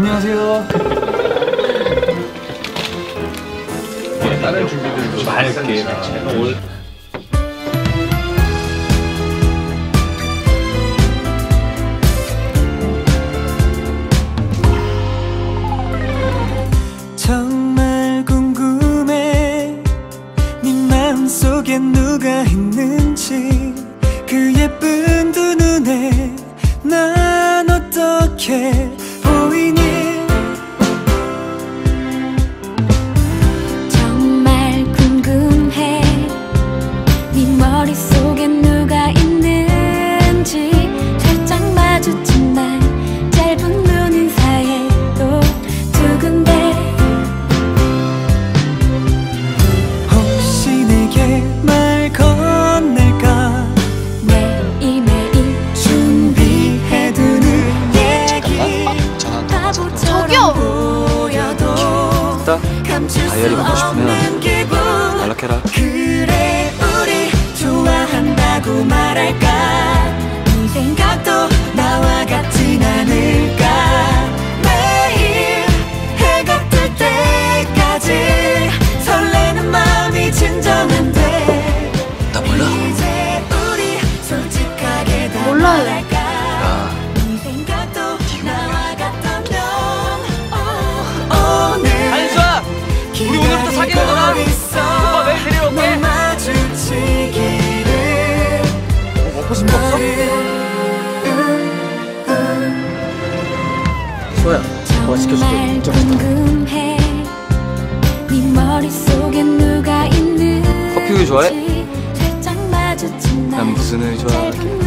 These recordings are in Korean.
안녕하세요. 다른 준비들도 맑게 올. 네 누가 있는지 그 예쁜 두 눈에 난 어떻게 다이어리 받고 싶으면 거야. 부활시켜주고 커피 우유 좋아해? 난 무슨 우유 좋아할게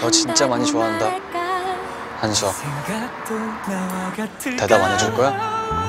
너 진짜 많이 좋아한다. 한수아, 대답 안 해줄 거야?